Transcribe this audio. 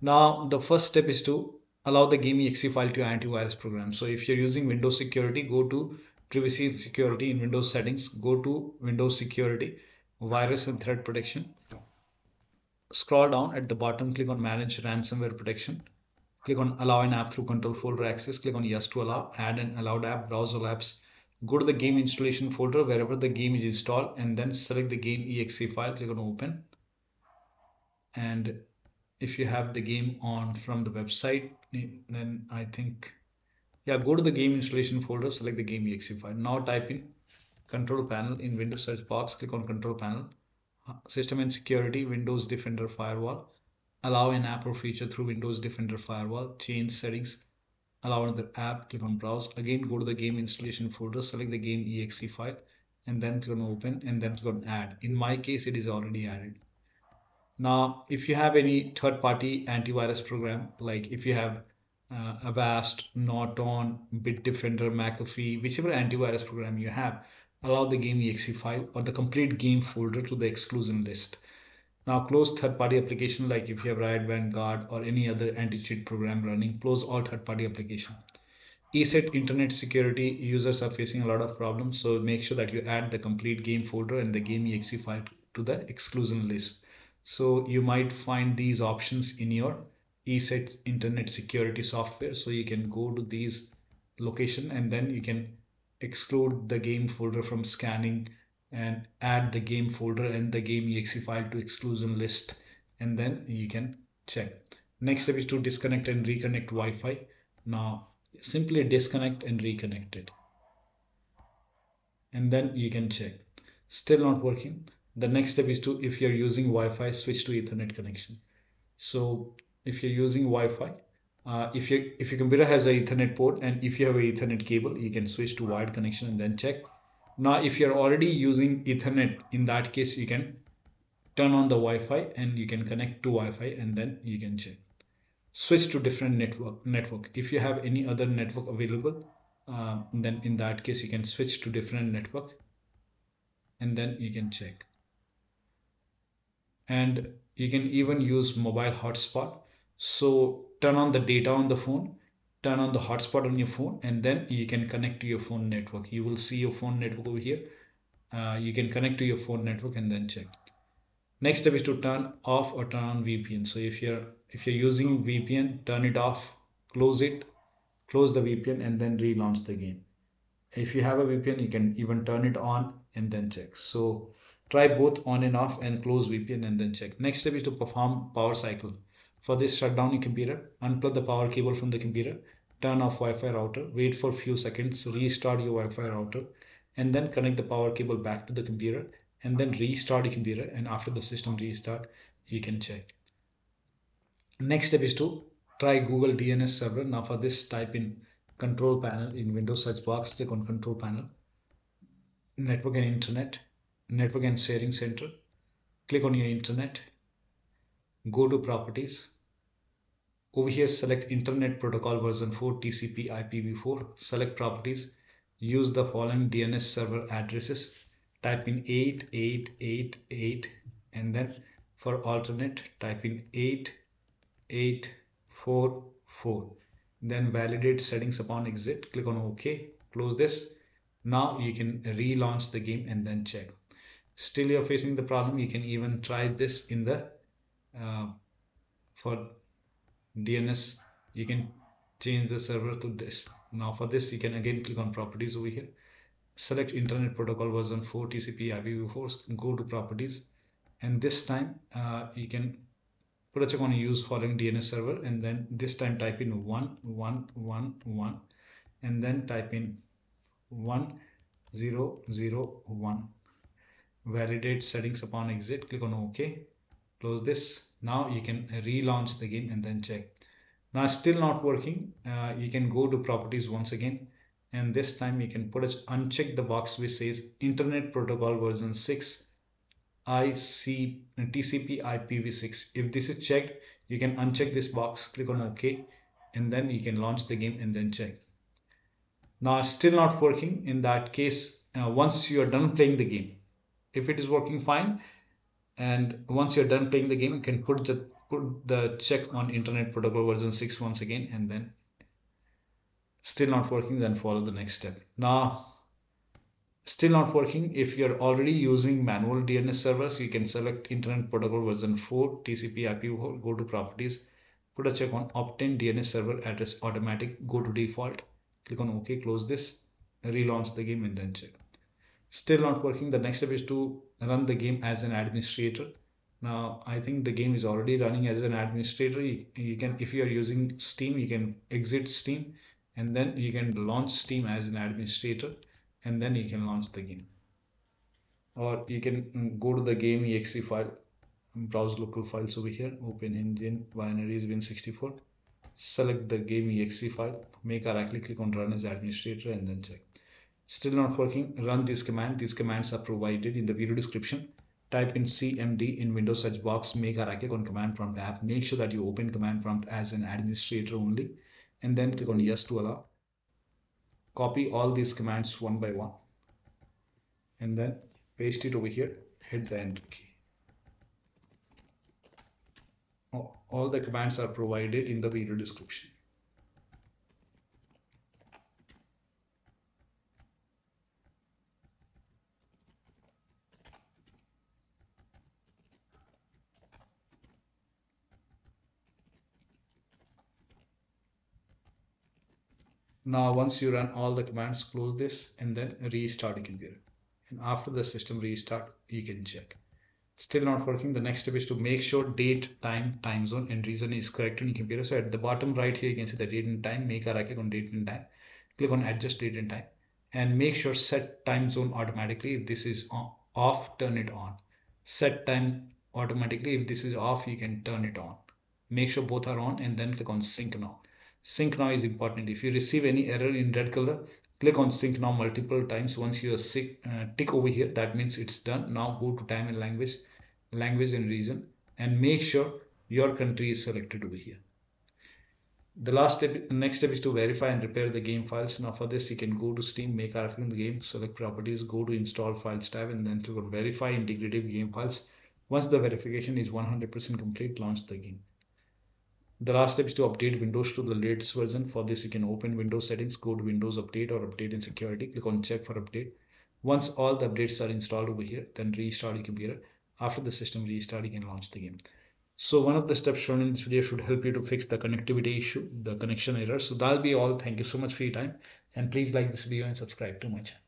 Now, the first step is to allow the game exe file to your antivirus program. So if you're using Windows Security, go to Privacy and Security in Windows Settings, go to Windows Security, Virus and Threat Protection. Scroll down at the bottom, click on Manage Ransomware Protection. Click on Allow an app through control folder access. Click on Yes to allow, add an allowed app, browser apps. Go to the game installation folder wherever the game is installed and then select the game exe file. Click on Open. And if you have the game on from the website then I think yeah go to the game installation folder select the game exe file. Now type in control panel in Windows search box click on control panel. Uh, system and security Windows Defender firewall. Allow an app or feature through Windows Defender firewall. Change settings. Allow another app click on browse. Again go to the game installation folder select the game exe file and then click on open and then click on add. In my case it is already added now, if you have any third-party antivirus program, like if you have uh, Avast, Norton, Bitdefender, McAfee, whichever antivirus program you have, allow the game exe file or the complete game folder to the exclusion list. Now close third-party application like if you have Riot Vanguard or any other anti-cheat program running, close all third-party application. ESET internet security users are facing a lot of problems, so make sure that you add the complete game folder and the game exe file to the exclusion list. So you might find these options in your ESET internet security software. So you can go to these location and then you can exclude the game folder from scanning and add the game folder and the game exe file to exclusion list and then you can check. Next step is to disconnect and reconnect Wi-Fi. Now simply disconnect and reconnect it. And then you can check. Still not working the next step is to if you're using Wi-Fi switch to Ethernet connection. So if you're using Wi-Fi uh, if your if your computer has a Ethernet port and if you have a Ethernet cable you can switch to wired connection and then check. Now if you're already using Ethernet in that case you can turn on the Wi-Fi and you can connect to Wi-Fi and then you can check. Switch to different network network. If you have any other network available uh, then in that case you can switch to different network and then you can check and you can even use mobile hotspot. So turn on the data on the phone turn on the hotspot on your phone and then you can connect to your phone network. You will see your phone network over here. Uh, you can connect to your phone network and then check. Next step is to turn off or turn on VPN so if you're if you're using VPN turn it off close it close the VPN and then relaunch the game. If you have a VPN you can even turn it on and then check. So Try both on and off and close VPN and then check. Next step is to perform power cycle. For this, shut down your computer, unplug the power cable from the computer, turn off Wi-Fi router, wait for few seconds, restart your Wi-Fi router, and then connect the power cable back to the computer and then restart your computer and after the system restart, you can check. Next step is to try Google DNS server. Now for this, type in control panel in Windows search box, click on control panel, network and internet, network and sharing center. Click on your internet. Go to properties. Over here select internet protocol version 4 tcp ipv4 select properties. Use the following dns server addresses. Type in 8888 and then for alternate type in 8844 then validate settings upon exit. Click on ok. Close this. Now you can relaunch the game and then check still you're facing the problem you can even try this in the uh, for DNS you can change the server to this. Now for this you can again click on properties over here. Select internet protocol version 4 TCP IPv4 go to properties. And this time uh, you can put a check on use following DNS server and then this time type in 1111 and then type in 1001 validate settings upon exit click on ok close this. Now you can relaunch the game and then check. Now still not working. Uh, you can go to properties once again. And this time you can put a uncheck the box which says internet protocol version 6 IC TCP IPv6 if this is checked you can uncheck this box click on ok and then you can launch the game and then check. Now still not working in that case uh, once you are done playing the game if it is working fine. And once you're done playing the game you can put the put the check on internet protocol version 6 once again and then still not working then follow the next step. Now still not working if you're already using manual DNS servers you can select internet protocol version 4 TCP IP go to properties put a check on obtain DNS server address automatic go to default click on OK close this relaunch the game and then check still not working. The next step is to run the game as an administrator. Now I think the game is already running as an administrator. You, you can if you are using Steam you can exit Steam and then you can launch Steam as an administrator and then you can launch the game. Or you can mm, go to the game exe file browse local files over here open engine binaries win64 select the game exe file make a right click on run as administrator and then check still not working. Run this command. These commands are provided in the video description. Type in cmd in windows search box. Make a right click on command prompt app. Make sure that you open command prompt as an administrator only and then click on yes to allow. Copy all these commands one by one and then paste it over here. Hit the enter key. All the commands are provided in the video description Now once you run all the commands, close this and then restart your computer. And after the system restart, you can check. Still not working. The next step is to make sure date, time, time zone and reason is correct on your computer. So at the bottom right here, you can see the date and time. Make a right click on date and time. Click on adjust date and time and make sure set time zone automatically. If this is off, turn it on. Set time automatically. If this is off, you can turn it on. Make sure both are on and then click on sync now sync now is important. If you receive any error in red color click on sync now multiple times. Once you uh, tick over here that means it's done. Now go to time and language language and region and make sure your country is selected over here. The last step next step is to verify and repair the game files. Now for this you can go to steam make a in the game select properties go to install files tab and then click on verify integrity of game files. Once the verification is 100% complete launch the game the last step is to update Windows to the latest version. For this, you can open Windows settings, go to Windows Update or Update and Security. Click on Check for Update. Once all the updates are installed over here, then restart your computer. After the system restart, you can launch the game. So one of the steps shown in this video should help you to fix the connectivity issue, the connection error. So that'll be all. Thank you so much for your time. And please like this video and subscribe to my channel.